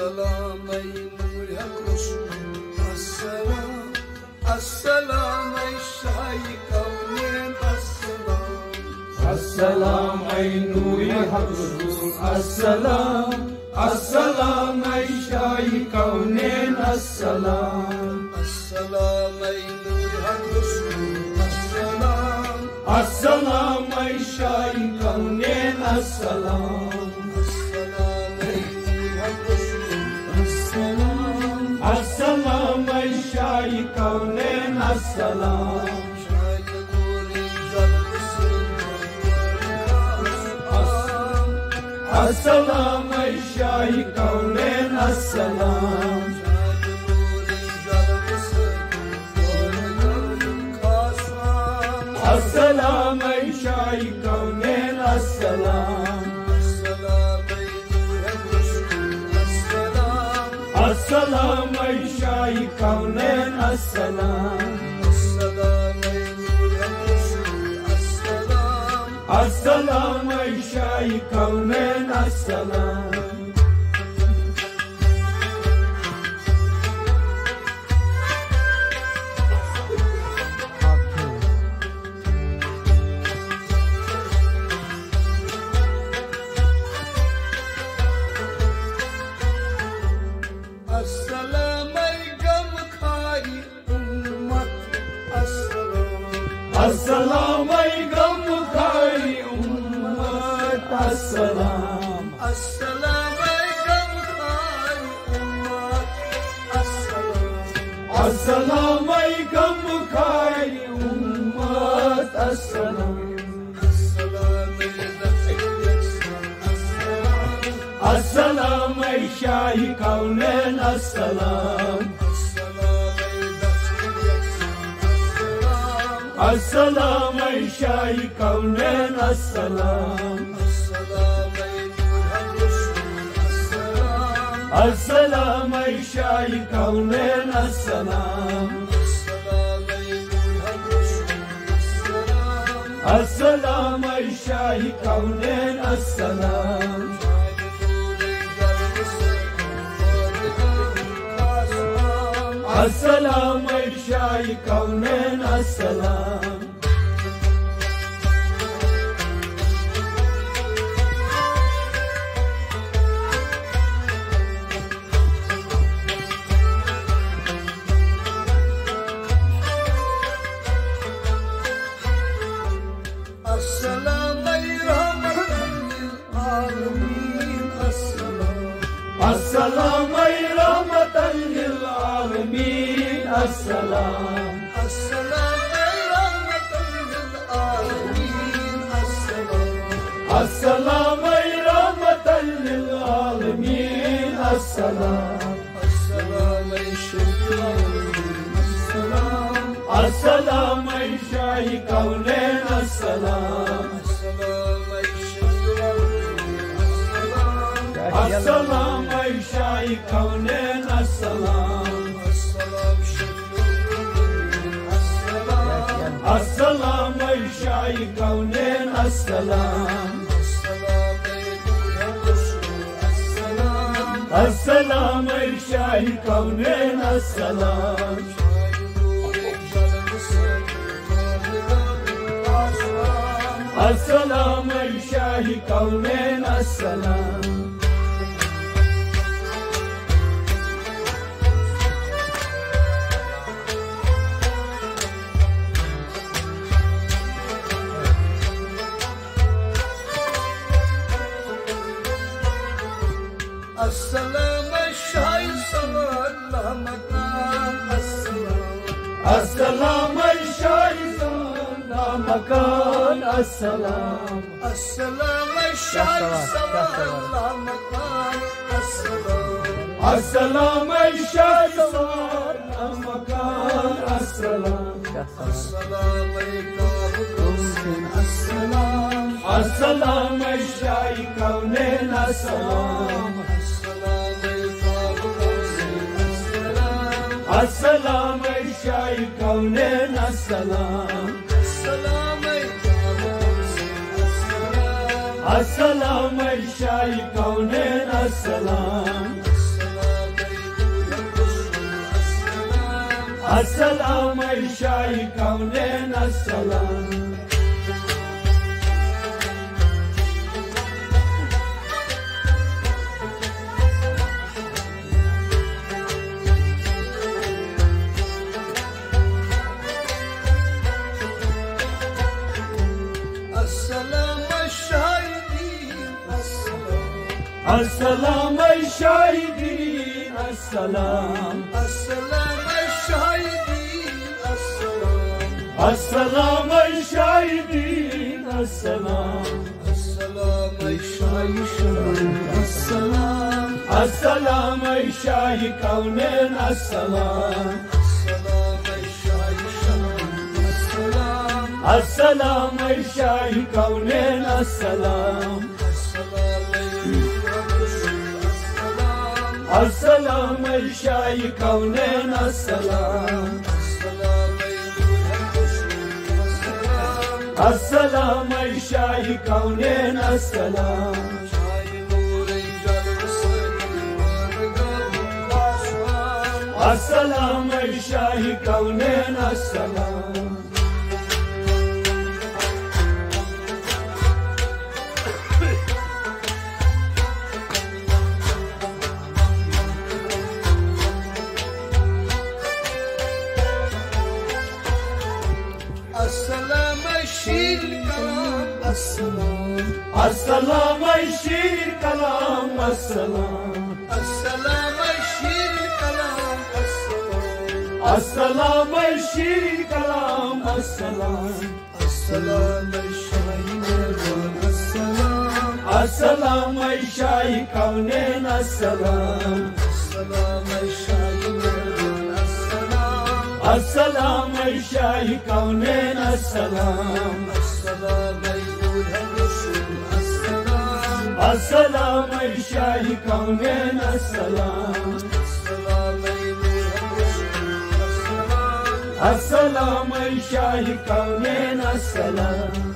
السلام ای نور حسن السلام السلام ای شای کونین السلام السلام ای نور حسن السلام السلام ای شای کونین السلام السلام ای نور حسن السلام السلام ای شای کونین السلام السلام السلام شای گوری جلسın السلام ای شای کونین السلام السلام ای شای کونین السلام السلام ای شای کونین السلام السلام ای شای کونین السلام السلام السلام ای شاهی کونین السلام السلام ای شاهی کونین السلام السلام ای شاهی کونین السلام السلام ای شاهی کونین السلام السلام إرشاي كونين السلام. السلام رحمة للعالمين السلام. السلام Assalam. Assalam ey rahmetellil alemin. Assalam. Assalam ey rahmetellil alemin. Assalam. Assalam ey şefi'in. Assalam. Assalam ey şahi kavnen. Assalam. Assalam ey şahi kavnen. Assalam. السلام للشعي كونين السلام. السلام الشاي كونين السلام. السلام الشاي كونين السلام. السلام السلام ای شاهی مکان السلام السلام الشاي صلى الله مكان السلام السلام ای شاهی مکان السلام السلام عليكم السلام السلام ای شاهی کونین السلام السلام عليكم السلام şay kavlen assalam Assalam ey assalam Assalam ey şay kavlen assalam Assalam ey şay kavlen assalam السلام السلام الشاهدين السلام السلام الشاهدين السلام السلام الشاهدين السلام السلام الشاهدين السلام السلام الشاي كونين السلام السلام الشاهدين السلام السلام الشاي كونين السلام السلام السلام ای شای کونین السلام السلام ای شای کونین السلام السلام ای شاهی کونین السلام السلام السلام الشير كلام السلام السلام الشيل كلام السلام السلام الشير كلام السلام السلام الشاهين السلام السلام الشاي كونين السلام السلام الشاهين السلام السلام الشاي كونين السلام السلام السلام شاہ کونین السلام السلام شاہ کونین السلام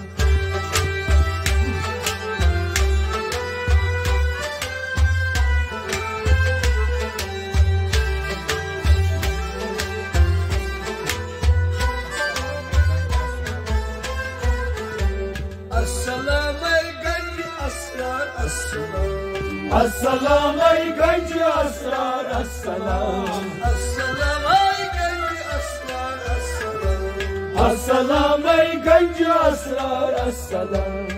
السلام السلام الكنج أسرار السلام السلام يقل أسرار السلام السلام الكنج أسرار السلام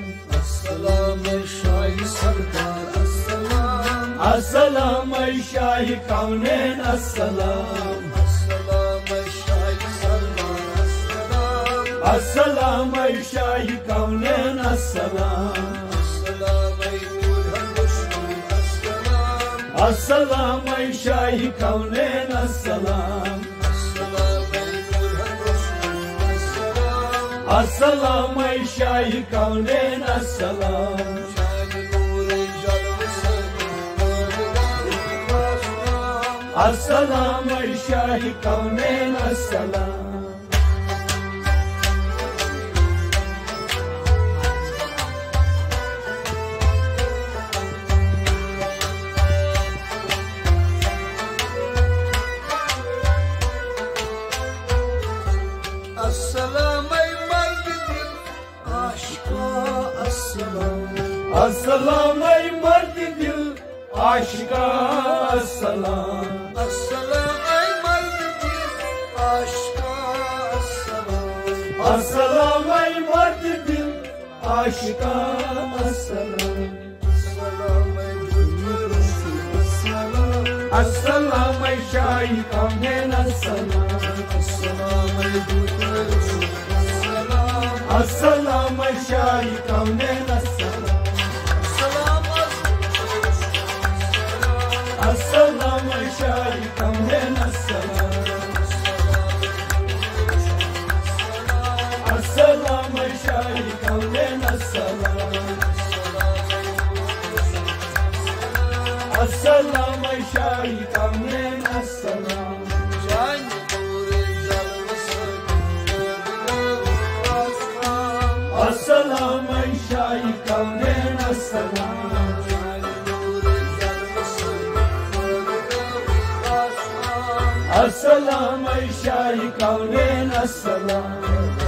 السلام الشاي سردار السلام السلام الشاي كونين السلام السلام الشاي سردار السلام السلام الشاي كونين السلام السلام يقول الرسول السلام السلام الشاي كونين السلام السلام Assalam ay şahi kavnen assalam. Assalam ay şahi kavnen assalam. Assalam ay şahi kavnen assalam. aşka assalam assalam ay şahika men assalam assalam ay assalam ay şahika men assalam السلام اي شايطة من السلام. شايطة السلام يا شايطة من السلام. السلام يا شايطة من السلام.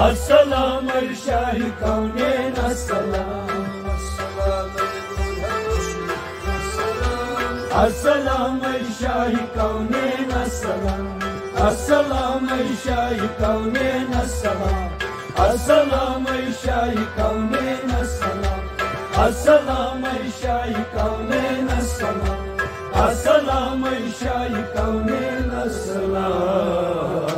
Assalam Şahi Kavnen Assalam. Assalam Şahi Kavnen Assalam. Assalam Şahi Kavnen Assalam. Assalam Şahi Kavnen Assalam. Assalam Şahi Kavnen Assalam. Assalam Şahi Kavnen Assalam.